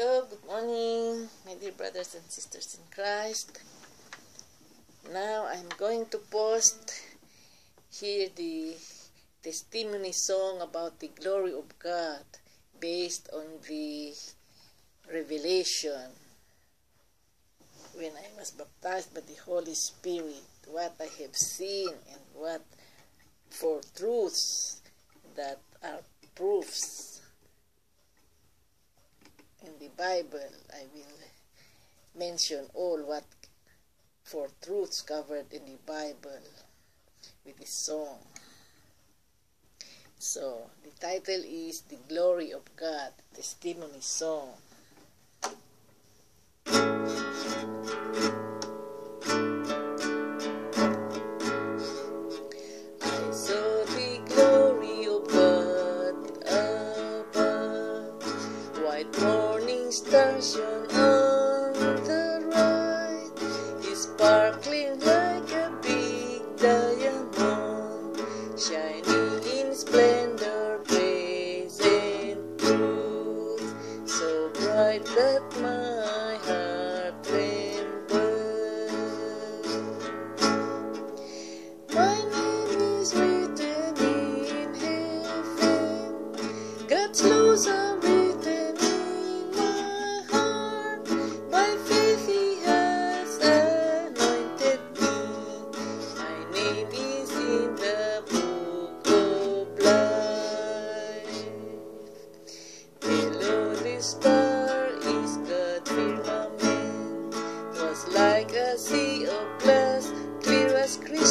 Hello, good morning, my dear brothers and sisters in Christ. Now I'm going to post here the testimony song about the glory of God based on the revelation when I was baptized by the Holy Spirit, what I have seen and what for truths that are proofs Bible, I will mention all what four truths covered in the Bible with this song. So, the title is The Glory of God Testimony Song. Jesus Christ.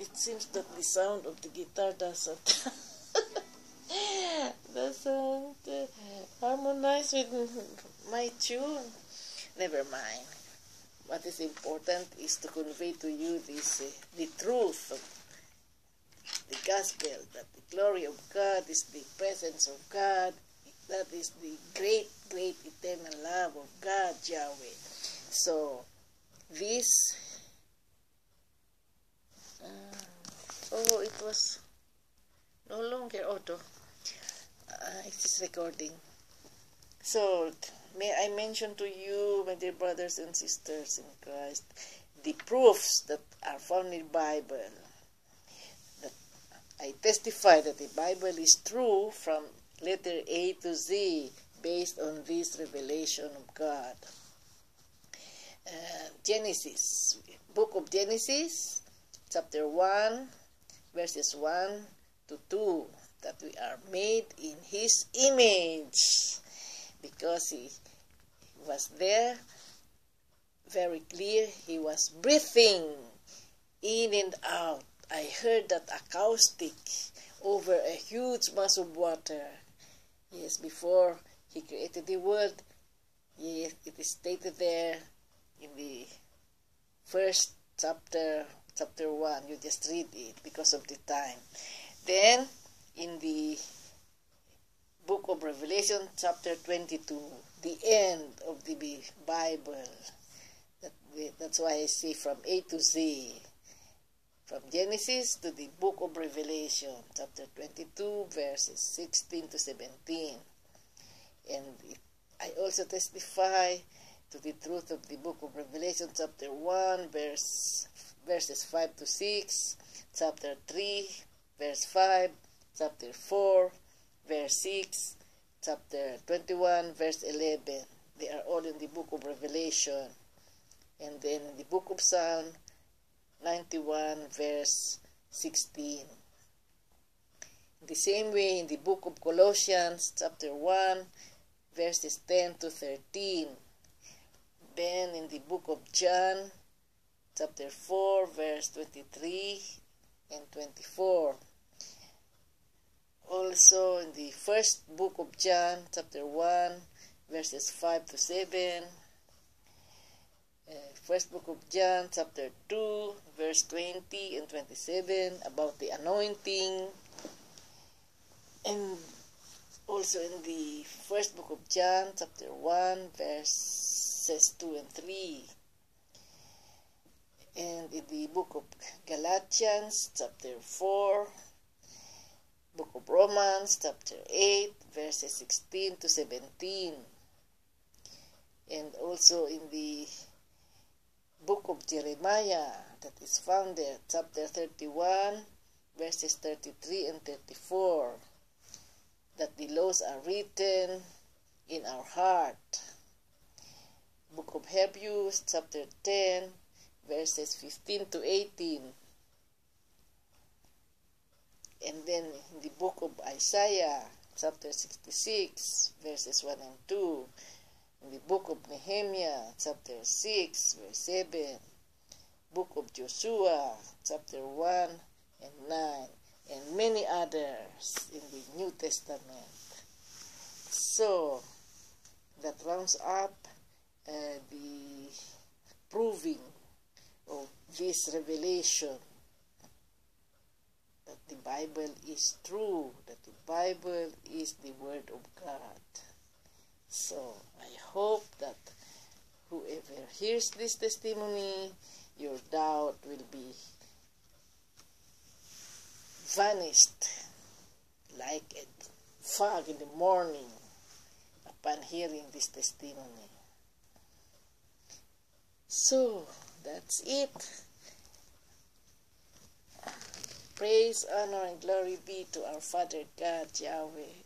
it seems that the sound of the guitar doesn't doesn't uh, harmonize with my tune. Never mind. What is important is to convey to you this uh, the truth of the gospel that the glory of God is the presence of God. That is the great, great eternal love of God, Yahweh. So, this. Uh, oh, it was no longer auto. Uh, it is recording. So, may I mention to you, my dear brothers and sisters in Christ, the proofs that are found in the Bible. That I testify that the Bible is true from letter A to Z based on this revelation of God. Uh, Genesis, book of Genesis, chapter 1, verses 1 to 2, that we are made in His image because He was there very clear. He was breathing in and out. I heard that acoustic over a huge mass of water. Yes, before he created the world, yes, it is stated there in the first chapter, chapter 1. You just read it because of the time. Then, in the book of Revelation, chapter 22, the end of the Bible. That, that's why I say from A to Z. From Genesis to the book of Revelation, chapter 22, verses 16 to 17. And I also testify to the truth of the book of Revelation, chapter 1, verse, verses 5 to 6, chapter 3, verse 5, chapter 4, verse 6, chapter 21, verse 11. They are all in the book of Revelation. And then in the book of Psalm 91, verse 16. The same way in the book of Colossians, chapter 1, verses 10 to 13. Then in the book of John, chapter 4, verse 23 and 24 also in the first book of John, chapter 1, verses 5 to 7. Uh, first book of John, chapter 2, verse 20 and 27, about the anointing. And also in the first book of John, chapter 1, verses 2 and 3. And in the book of Galatians, chapter 4, book of Romans, chapter 8, verses 16 to 17. And also in the book of Jeremiah that is found there, chapter 31, verses 33 and 34, that the laws are written in our heart. Book of Hebrews, chapter 10, verses 15 to 18 and then in the book of Isaiah, chapter 66, verses 1 and 2. In the book of Nehemiah, chapter 6, verse 7. Book of Joshua, chapter 1 and 9. And many others in the New Testament. So, that rounds up uh, the proving of this revelation that the Bible is true, that the Bible is the Word of God. So I hope that whoever hears this testimony, your doubt will be vanished like a fog in the morning upon hearing this testimony. So that's it. Praise, honor, and glory be to our Father God, Yahweh,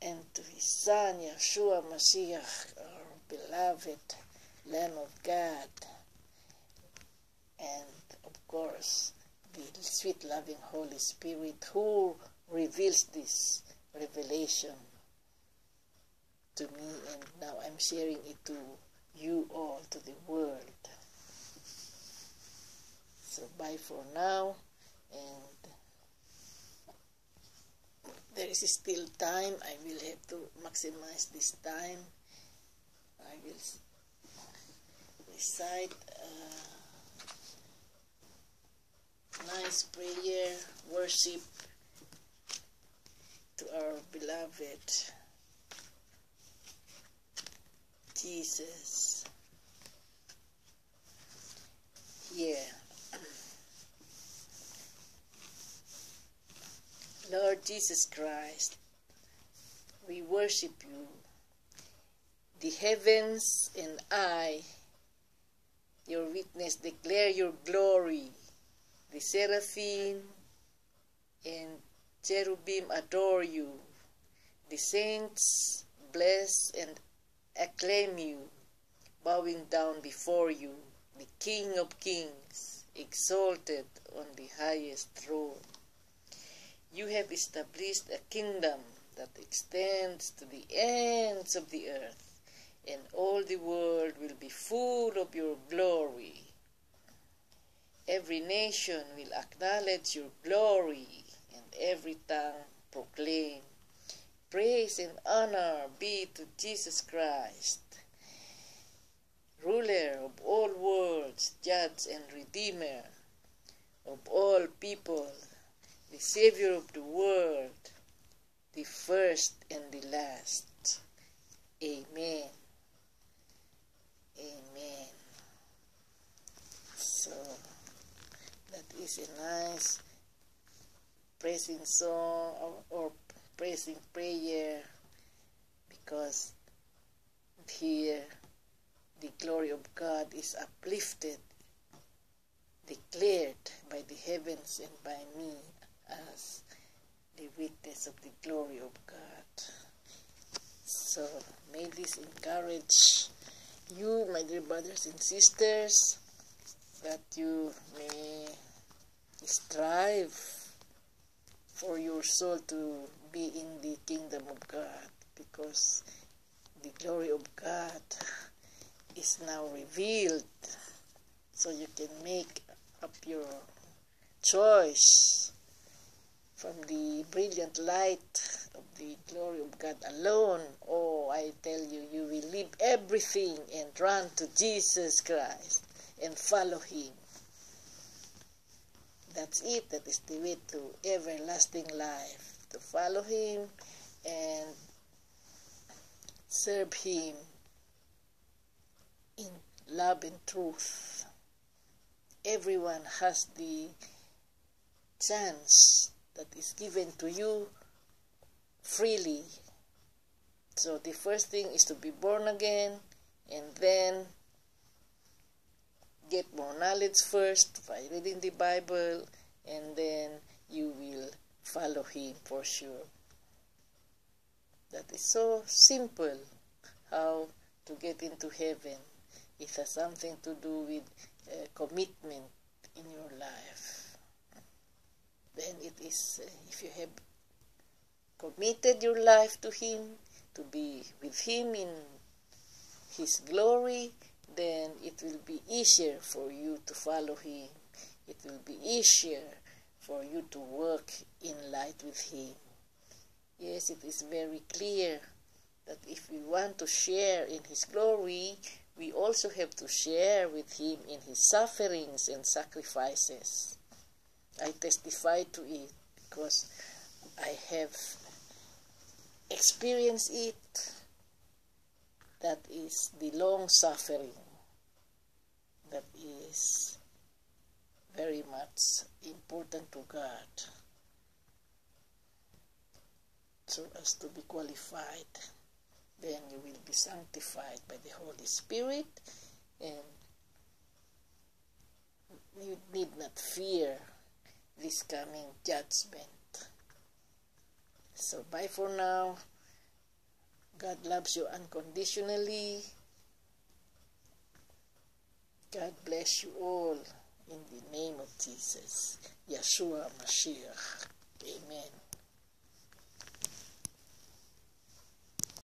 and to His Son, Yeshua Mashiach, our beloved Lamb of God, and of course, the sweet, loving Holy Spirit who reveals this revelation to me, and now I'm sharing it to you all, to the world. So, bye for now and there is still time. I will have to maximize this time. I will recite a nice prayer, worship to our beloved Jesus. Here. Lord Jesus Christ, we worship you. The heavens and I, your witness, declare your glory. The seraphim and cherubim adore you. The saints bless and acclaim you, bowing down before you, the King of kings, exalted on the highest throne. You have established a kingdom that extends to the ends of the earth, and all the world will be full of your glory. Every nation will acknowledge your glory, and every tongue proclaim. Praise and honor be to Jesus Christ, ruler of all worlds, judge and redeemer of all people the Savior of the world, the first and the last. Amen. Amen. So, that is a nice praising song or, or praising prayer because here the glory of God is uplifted, declared by the heavens and by me as the witness of the glory of God. So may this encourage you, my dear brothers and sisters, that you may strive for your soul to be in the kingdom of God because the glory of God is now revealed so you can make up your choice from the brilliant light of the glory of God alone. Oh, I tell you, you will leave everything and run to Jesus Christ and follow Him. That's it. That is the way to everlasting life. To follow Him and serve Him in love and truth. Everyone has the chance that is given to you freely. So the first thing is to be born again and then get more knowledge first by reading the Bible and then you will follow him for sure. That is so simple how to get into heaven. It has something to do with uh, commitment in your life then it is, uh, if you have committed your life to Him, to be with Him in His glory, then it will be easier for you to follow Him. It will be easier for you to work in light with Him. Yes, it is very clear that if we want to share in His glory, we also have to share with Him in His sufferings and sacrifices. I testify to it because I have experienced it. That is the long suffering that is very much important to God so as to be qualified. Then you will be sanctified by the Holy Spirit and you need not fear this coming judgment. So bye for now. God loves you unconditionally. God bless you all in the name of Jesus, Yeshua Mashiach. Amen.